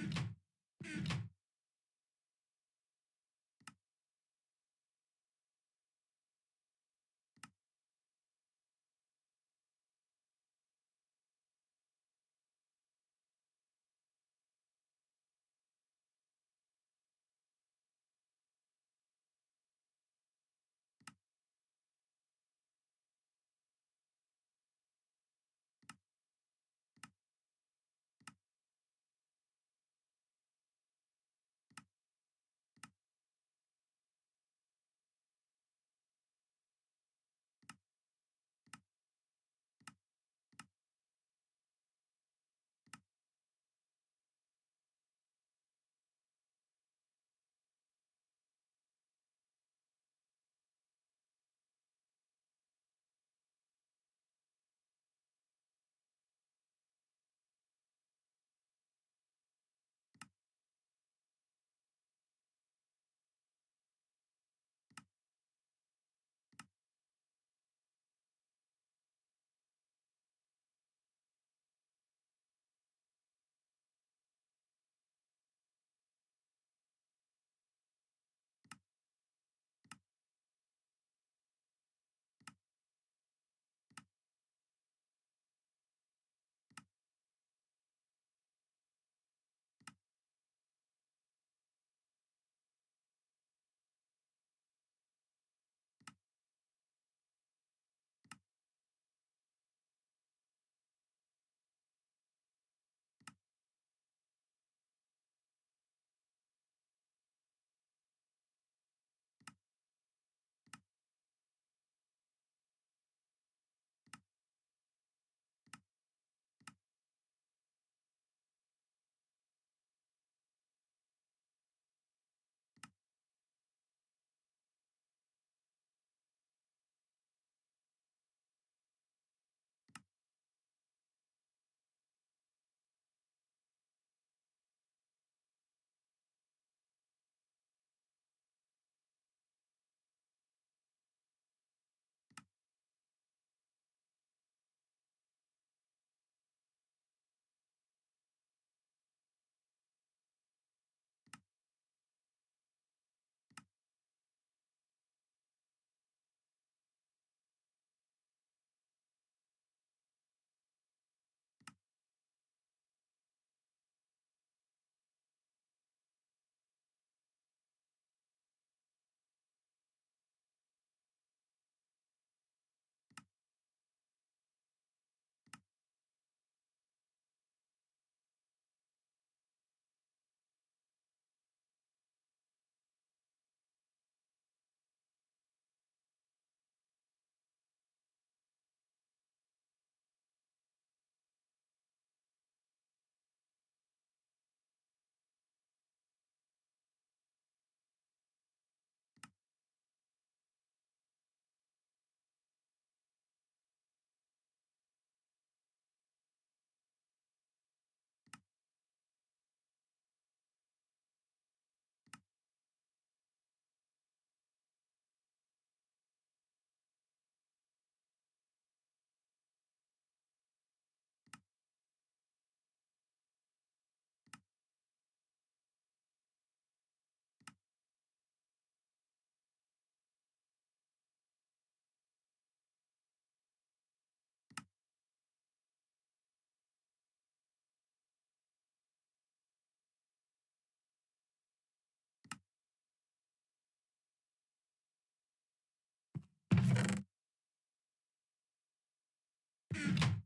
うん。Mm-hmm.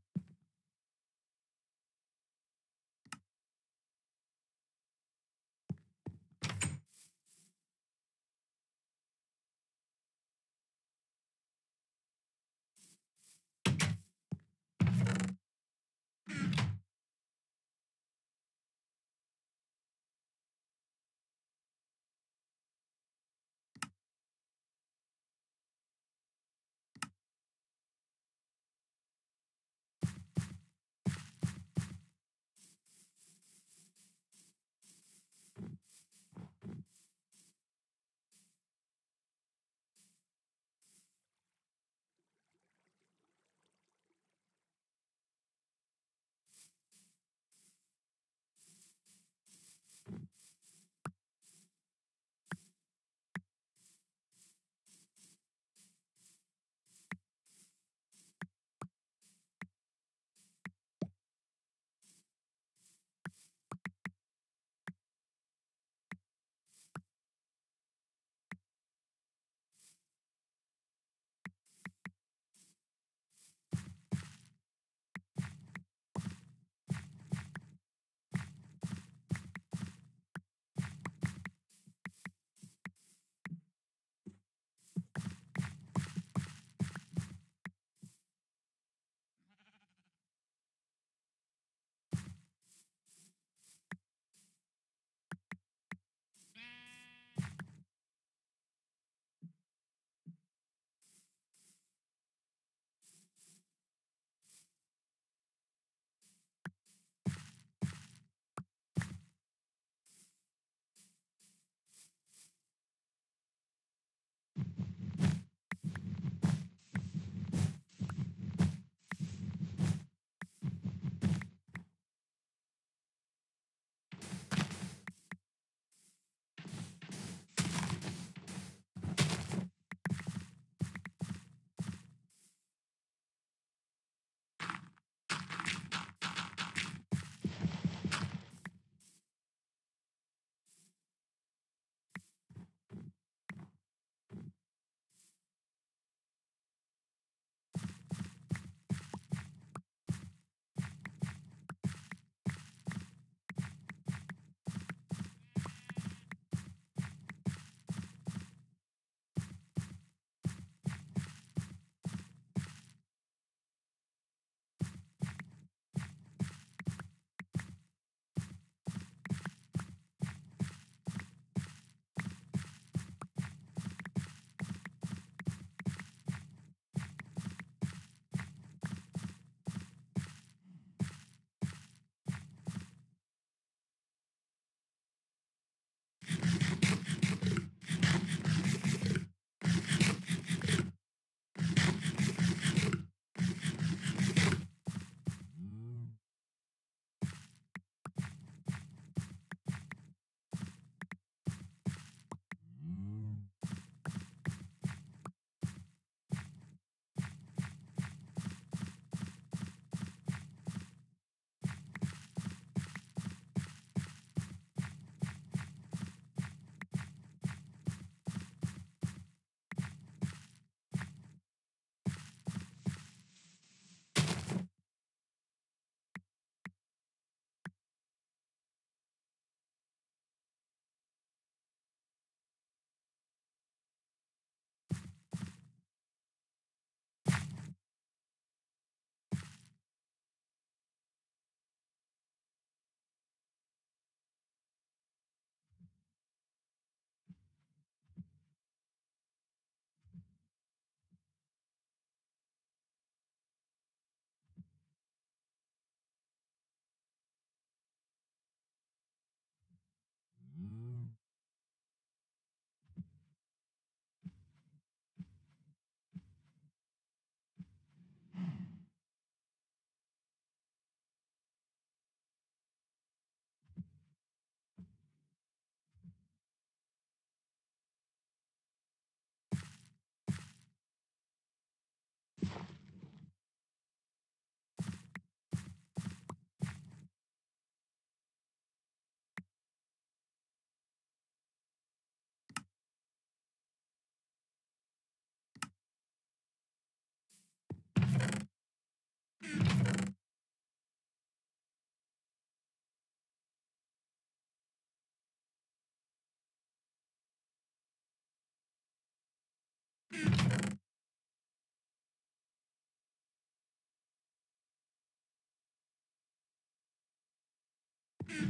You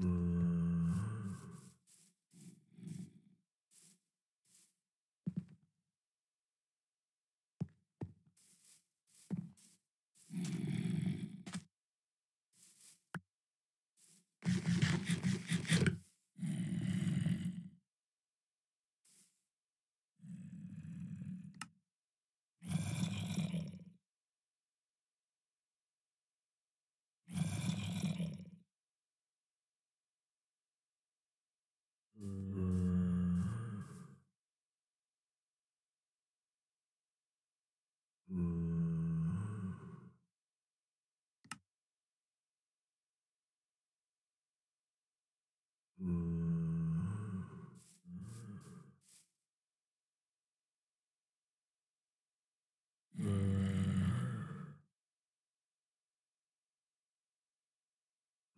Mm. 음... 음... 음...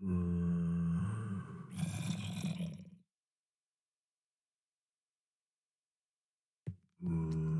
음... Mm.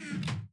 Mm-hmm.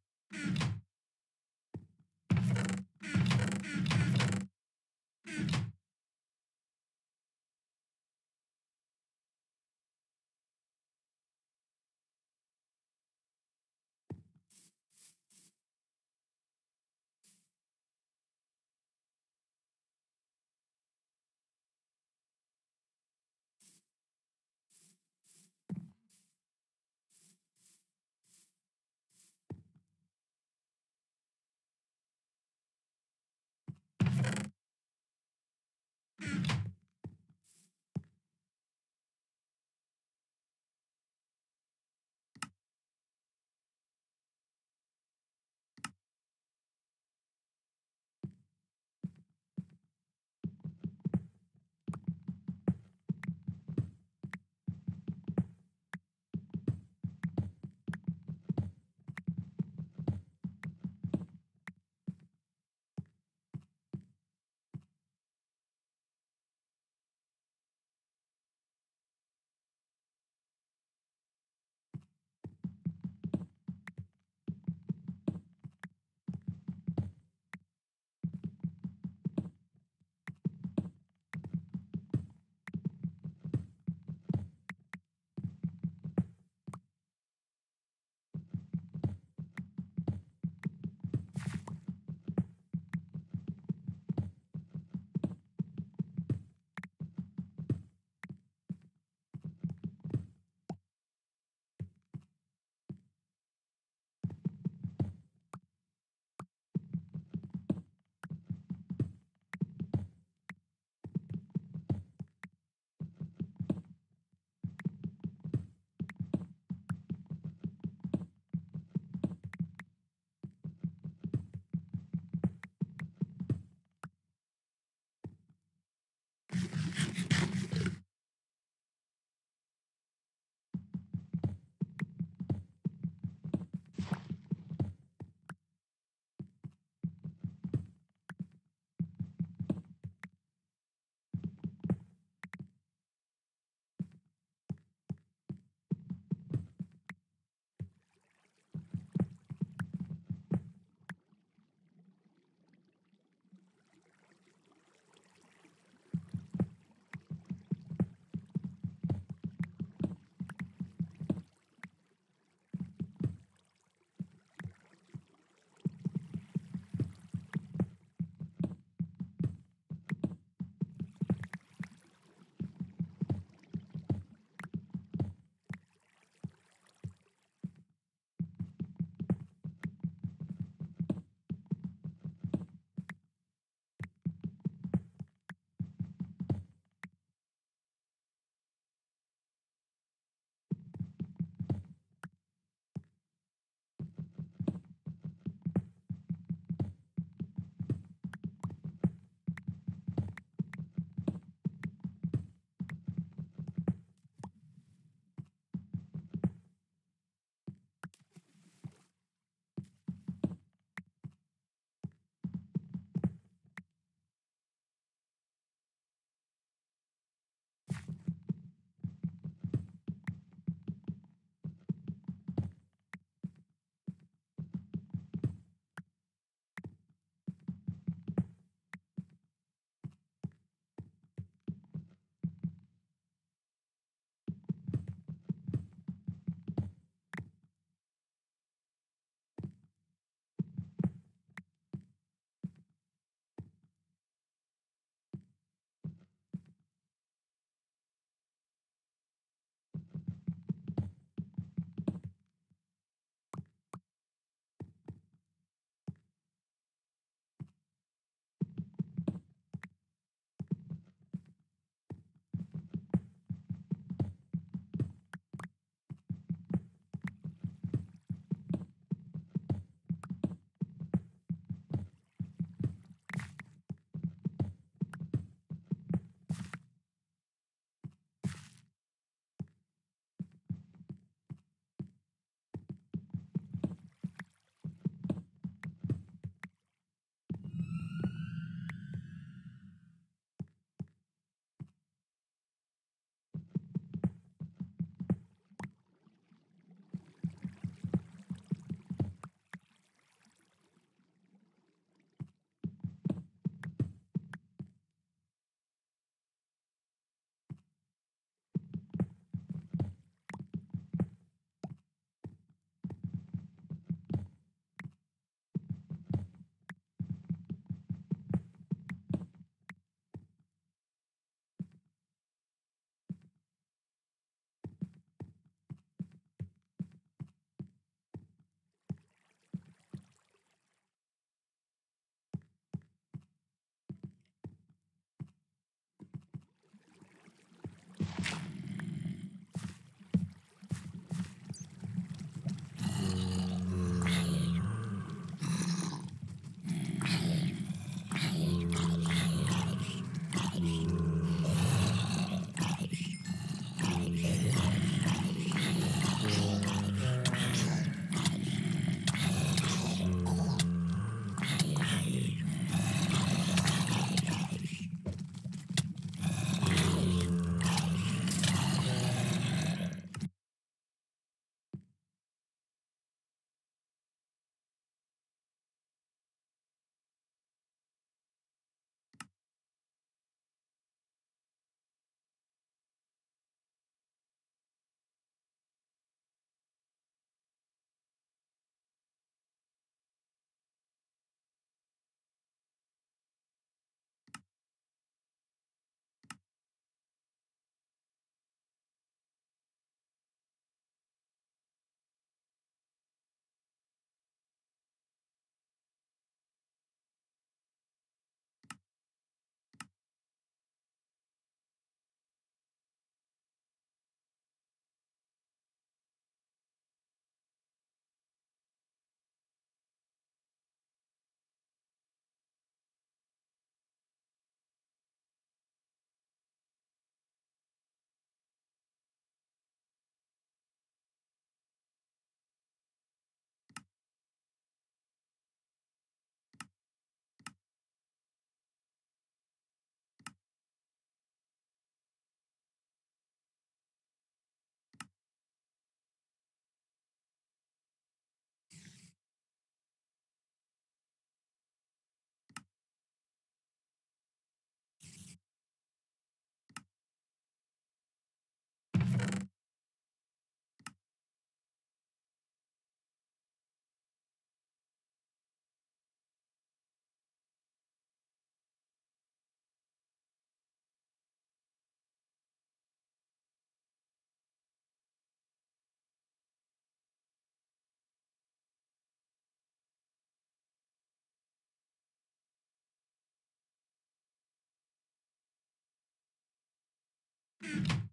dude.